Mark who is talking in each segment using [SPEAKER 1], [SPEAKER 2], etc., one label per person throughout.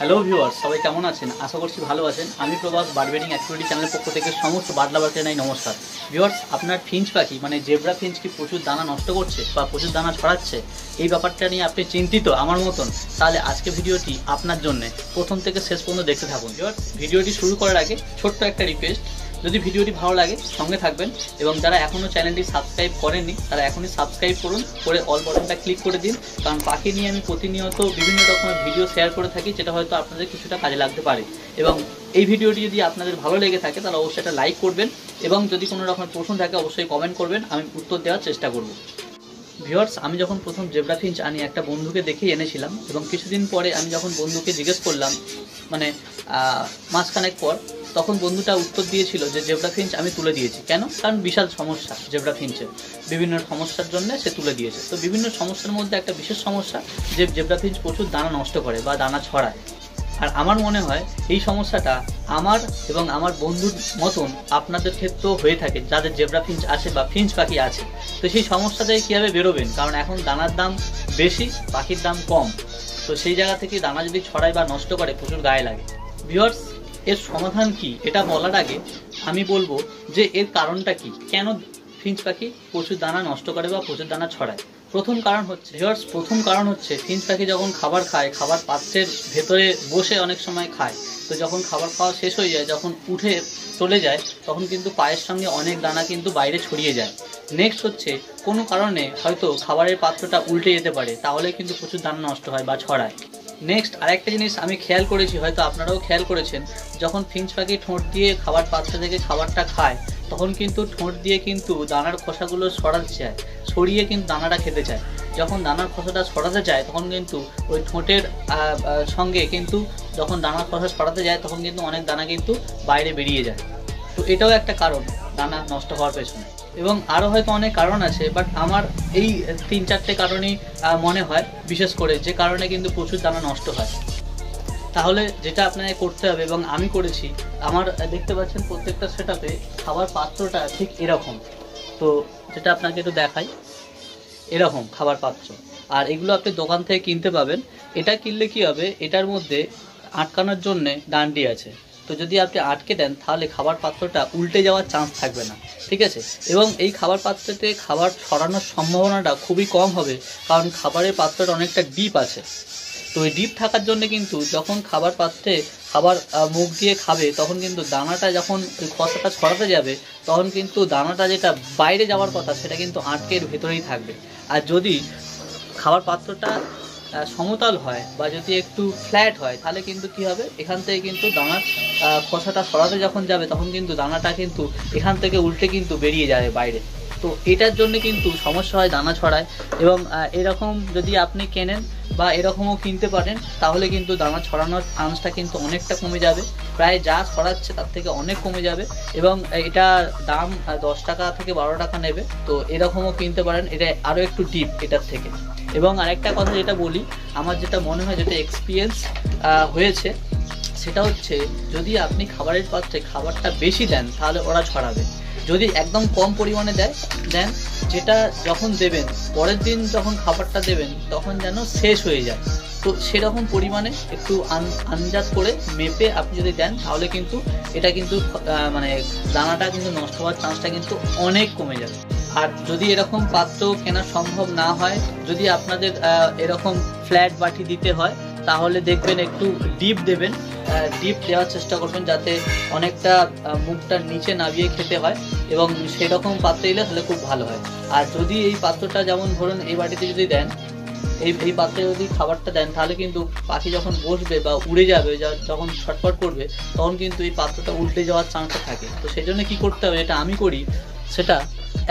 [SPEAKER 1] Hello viewer সবাই কেমন আছেন? আশা করছি ভালো আছেন। আমি প্রভাস বার্বেডিং অ্যাক্টিভিটি চ্যানেলের পক্ষ থেকে সমস্ত বাদলাবারকে নাই নমস্কার। ভিউয়ার্স আপনার ফিঞ্চ পাখি মানে জেব্রা ফিঞ্চ কি প্রচুর দানা নষ্ট করছে বা প্রচুর দানা ছড়াচ্ছে? এই ব্যাপারটা নিয়ে আপনি চিন্তিত আমার মতন, তাহলে আজকে ভিডিওটি আপনার জন্য প্রথম থেকে শেষ পর্যন্ত দেখতে থাকুন। ভিউয়ার্স ভিডিওটি শুরু করার আগে ছোট্ট একটা রিকোয়েস্ট যদি ভিডিওটি ভালো লাগে, সঙ্গে থাকবেন। এবং যারা এখনও চ্যানেলটি সাবস্ক্রাইব করেননি, তারা এখনই সাবস্ক্রাইব করুন, করে অল বাটনটা ক্লিক করে দিন। কারণ পাখি নিয়ে আমি প্রতিনিয়ত বিভিন্ন রকমের ভিডিও শেয়ার করে থাকি, যেটা হয়তো আপনাদের কিছুটা কাজে লাগতে পারে। এবং এই ভিডিওটি যদি আপনাদের ভালো লেগে থাকে, তাহলে অবশ্যই একটা লাইক করবেন। এবং যদি কোনো রকমের প্রশ্ন থাকে, অবশ্যই কমেন্ট করবেন। আমি উত্তর দেওয়ার চেষ্টা করব। ভিওর্স আমি যখন প্রথম জেব্রা ফিঞ্চ আনি, একটা বন্ধুকে দেখেই এনেছিলাম এবং কিছুদিন পরে আমি যখন বন্ধুকে জিজ্ঞেস করলাম মানে মাসখানেক পর, তখন বন্ধুটা উত্তর দিয়েছিল যে জেব্রা ফিঞ্চ আমি তুলে দিয়েছি। কেন? কারণ বিশাল সমস্যা জেব্রা ফিঞ্চের। বিভিন্ন সমস্যার জন্য সে তুলে দিয়েছে। তো বিভিন্ন সমস্যার মধ্যে একটা বিশেষ সমস্যা যে জেব্রা ফিঞ্চ প্রচুর দানা নষ্ট করে বা দানা ছড়ায়। আর আমার মনে হয় এই সমস্যাটা আমার এবং আমার বন্ধুর মতন আপনাদের ক্ষেত্রেও হয়ে থাকে, যাদের জেব্রা ফিঞ্চ আছে বা ফিঞ্চ পাখি আছে। তো সেই সমস্যা থেকে কীভাবে বেরোবেন? কারণ এখন দানার দাম বেশি, পাখির দাম কম। তো সেই জায়গা থেকে দানা যদি ছড়ায় বা নষ্ট করে, প্রচুর গায়ে লাগে। ভিওর্স এর সমাধান কি? এটা বলার আগে আমি বলব যে এর কারণটা কি? কেন ফিঞ্চ পাখি প্রচুর দানা নষ্ট করে বা প্রচুর দানা ছড়ায়? প্রথম কারণ হচ্ছে ভিউয়ার্স প্রথম কারণ হচ্ছে ফিঞ্চ পাখি যখন খাবার খায়, খাবার পাত্রের ভেতরে বসে অনেক সময় খায়। তো যখন খাবার খাওয়া শেষ হয়ে যায়, যখন উঠে চলে যায়, তখন কিন্তু পায়ের সঙ্গে অনেক দানা কিন্তু বাইরে ছড়িয়ে যায়। নেক্সট হচ্ছে, কোনো কারণে হয়তো খাবারের পাত্রটা উল্টে যেতে পারে, তাহলে কিন্তু প্রচুর দানা নষ্ট হয় বা ছড়ায়। নেক্সট আরেকটা জিনিস আমি খেয়াল করেছি, হয়তো আপনারাও খেয়াল করেছেন, যখন ফিঞ্চ পাখি ঠোঁট দিয়ে খাবার পাত্র থেকে খাবারটা খায় তখন কিন্তু ঠোঁট দিয়ে কিন্তু দানার খোসাগুলো সরাতে চায় সরিয়ে কিন্তু দানাটা খেতে চায়। যখন দানার খোসাটা সরাতে চায়, তখন কিন্তু ওই ঠোঁটের সঙ্গে কিন্তু যখন দানার খোসা সরাতে যায়, তখন কিন্তু অনেক দানা কিন্তু বাইরে বেরিয়ে যায়। তো এটাও একটা কারণ, দানা নষ্ট হওয়ার পেছনে। এবং আরও হয়তো অনেক কারণ আছে বাট আমার এই তিন চারটে কারণেই মনে হয়, বিশেষ করে যে কারণে কিন্তু প্রচুর দানা নষ্ট হয়। তাহলে যেটা আপনাকে করতে হবে এবং আমি করেছি, আমার দেখতে পাচ্ছেন প্রত্যেকটা সেটাতে খাবার পাত্রটা ঠিক এরকম। তো যেটা আপনাকে একটু দেখাই, এরকম খাবার পাত্র। আর এগুলো আপনি দোকান থেকে কিনতে পাবেন। এটা কিনলে কি হবে, এটার মধ্যে আটকানোর জন্যে ডান্ডি আছে। তো যদি আপনি আটকে দেন, তাহলে খাবার পাত্রটা উল্টে যাওয়ার চান্স থাকবে না। ঠিক আছে? এবং এই খাবার পাত্রতে খাবার ছড়ানোর সম্ভাবনাটা খুবই কম হবে, কারণ খাবারের পাত্রটা অনেকটা ডিপ আছে। তো ওই ডিপ থাকার জন্য কিন্তু যখন খাবার পাত্রে খাবার মুখ দিয়ে খাবে, তখন কিন্তু দানাটা যখন ওই খসাটা ছড়াতে যাবে, তখন কিন্তু দানাটা যেটা বাইরে যাওয়ার কথা, সেটা কিন্তু আটকের ভেতরেই থাকবে। আর যদি খাবার পাত্রটা সমতল হয় বা যদি একটু ফ্ল্যাট হয়, তাহলে কিন্তু কি হবে? এখান থেকে কিন্তু দানার খোসাটা সরাতে যখন যাবে, তখন কিন্তু দানাটা কিন্তু এখান থেকে উল্টে কিন্তু বেরিয়ে যাবে বাইরে। তো এটার জন্য কিন্তু সমস্যা হয় দানা ছড়ায়। এবং এরকম যদি আপনি কেনেন বা এরকমও কিনতে পারেন, তাহলে কিন্তু দানা ছড়ানোর চান্সটা কিন্তু অনেকটা কমে যাবে। প্রায় যা ছড়াচ্ছে তার থেকে অনেক কমে যাবে এবং এটা দাম দশ টাকা থেকে বারো টাকা নেবে। তো এরকমও কিনতে পারেন, এটা আরও একটু ডিপ এটার থেকে। এবং আরেকটা কথা যেটা বলি, আমার যেটা মনে হয় যেটা এক্সপিরিয়েন্স হয়েছে, সেটা হচ্ছে যদি আপনি খাবারের পাত্রে খাবারটা বেশি দেন, তাহলে ওরা ছড়াবে। যদি একদম কম পরিমাণে দেয়, দেন যেটা যখন দেবেন, পরের দিন যখন খাবারটা দেবেন, তখন যেন শেষ হয়ে যায়। তো সেরকম পরিমাণে একটু আন্দাজ করে মেপে আপনি যদি দেন, তাহলে কিন্তু এটা কিন্তু মানে দানাটা কিন্তু নষ্ট হওয়ার চান্সটা কিন্তু অনেক কমে যাবে। আর যদি এরকম পাত্র কেনা সম্ভব না হয়, যদি আপনাদের এরকম ফ্ল্যাট বাটি দিতে হয়, তাহলে দেখবেন একটু ডিপ দেবেন ডিপ দেওয়ার চেষ্টা করবেন যাতে অনেকটা মুখটা নিচে নামিয়ে খেতে হয় এবং সেরকম পাত্রে এলে তাহলে খুব ভালো হয়। আর যদি এই পাত্রটা যেমন ধরুন এই বাটিতে যদি দেন, এই এই পাত্রে যদি খাবারটা দেন, তাহলে কিন্তু পাখি যখন বসবে বা উড়ে যাবে যখন ছটফট করবে, তখন কিন্তু এই পাত্রটা উল্টে যাওয়ার চান্সটা থাকে। তো সেই জন্য কী করতে হবে, যেটা আমি করি, সেটা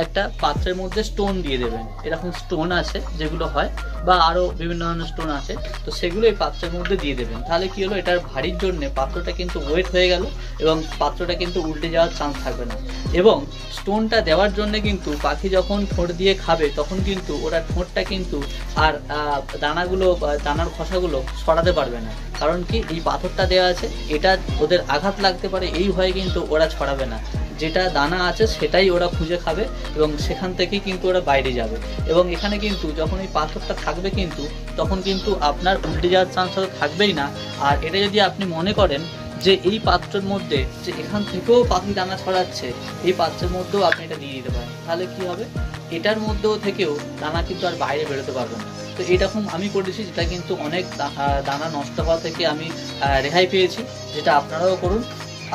[SPEAKER 1] একটা পাত্রের মধ্যে স্টোন দিয়ে দেবেন। এরকম স্টোন আছে যেগুলো হয় বা আরও বিভিন্ন ধরনের স্টোন আছে, তো সেগুলো এই পাত্রের মধ্যে দিয়ে দেবেন। তাহলে কি হলো, এটার ভারীর জন্য পাত্রটা কিন্তু ওয়েট হয়ে গেল এবং পাত্রটা কিন্তু উল্টে যাওয়ার চান্স থাকবে না। এবং স্টোনটা দেওয়ার জন্য কিন্তু পাখি যখন ঠোঁট দিয়ে খাবে, তখন কিন্তু ওরা ঠোঁটটা কিন্তু আর দানাগুলো দানার খসাগুলো সরাতে পারবে না। কারণ কি, এই পাথরটা দেওয়া আছে, এটা ওদের আঘাত লাগতে পারে, এই ভয়ে কিন্তু ওরা ছড়াবে না। যেটা দানা আছে সেটাই ওরা খুঁজে খাবে এবং সেখান থেকেই কিন্তু ওরা বাইরে যাবে। এবং এখানে কিন্তু যখন এই পাথরটা থাকবে কিন্তু, তখন কিন্তু আপনার উল্টে যাওয়ার চান্স থাকবেই না। আর এটা যদি আপনি মনে করেন যে এই পাত্রের মধ্যে, যে এখান থেকেও পাখি দানা ছড়াচ্ছে, এই পাত্রের মধ্যেও আপনি এটা দিয়ে দিতে পারেন। তাহলে কি হবে? এটার মধ্যেও থেকেও দানা কিন্তু আর বাইরে বেরোতে পারবে না। তো এরকম আমি করেছি, যেটা কিন্তু অনেক দানা নষ্ট হওয়া থেকে আমি রেহাই পেয়েছি, যেটা আপনারাও করুন।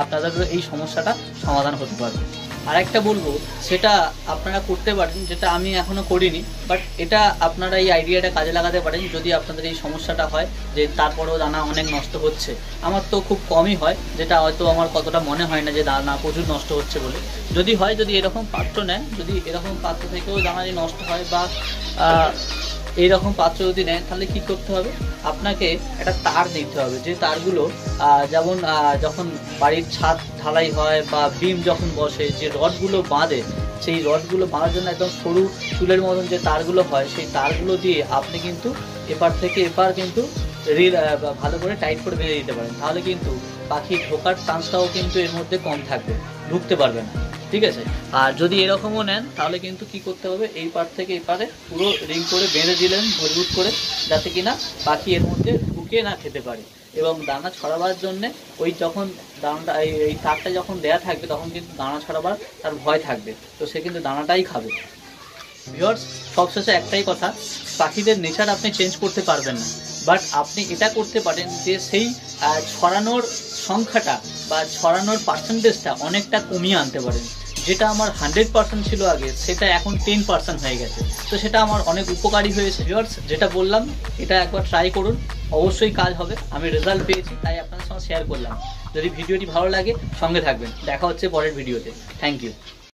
[SPEAKER 1] আপনাদেরও এই সমস্যাটা সমাধান হতে পারবে। আর একটা বলব, সেটা আপনারা করতে পারেন, যেটা আমি এখনও করিনি বাট এটা আপনারা এই আইডিয়াটা কাজে লাগাতে পারেন, যদি আপনাদের এই সমস্যাটা হয়, যে তারপরেও দানা অনেক নষ্ট হচ্ছে। আমার তো খুব কমই হয়, যেটা হয়তো আমার কতটা মনে হয় না যে দানা প্রচুর নষ্ট হচ্ছে বলে। যদি হয়, যদি এরকম পাত্র নেন যদি এরকম পাত্র থেকেও দানা যদি নষ্ট হয় বা এইরকম পাত্র যদি নেন, তাহলে কি করতে হবে? আপনাকে একটা তার দিতে হবে। যে তারগুলো যেমন যখন বাড়ির ছাদ ঢালাই হয় বা বিম যখন বসে, যে রডগুলো বাঁধে, সেই রডগুলো বাঁধার জন্য একদম সরু চুলের মতন যে তারগুলো হয়, সেই তারগুলো দিয়ে আপনি কিন্তু এপার থেকে এপার কিন্তু রিল ভালো করে টাইট করে বেঁধে দিতে পারেন। তাহলে কিন্তু পাখি ঢোকার চান্সটাও কিন্তু এর মধ্যে কম থাকবে, ঢুকতে পারবে না। ঠিক আছে? আর যদি এরকমও নেন, তাহলে কিন্তু কি করতে হবে? এই পার থেকে এই পারে পুরো রিং করে বেঁধে দিলেন, মজবুত করে, যাতে কিনা পাখি এর মধ্যে ঢুকে না খেতে পারে। এবং দানা ছড়াবার জন্যে ওই যখন দানাটা, এই তারটা যখন দেয়া থাকবে, তখন কিন্তু দানা ছড়াবার তার ভয় থাকবে। তো সে কিন্তু দানাটাই খাবে। ভিওর্স সবশেষে একটাই কথা, পাখিদের নেচার আপনি চেঞ্জ করতে পারবেন না। বাট আপনি এটা করতে পারেন যে সেই ছড়ানোর সংখ্যাটা বা ছড়ানোর পার্সেন্টেজটা অনেকটা কমিয়ে আনতে পারেন। যেটা আমার হান্ড্রেড পার্সেন্ট ছিল আগে, সেটা এখন টেন পার্সেন্ট হয়ে গেছে। তো সেটা আমার অনেক উপকারী হয়েছে ভিওর্স যেটা বললাম, এটা একবার ট্রাই করুন। অবশ্যই কাজ হবে, আমি রেজাল্ট পেয়েছি, তাই আপনাদের সঙ্গে শেয়ার করলাম। যদি ভিডিওটি ভালো লাগে, সঙ্গে থাকবেন। দেখা হচ্ছে পরের ভিডিওতে। Thank you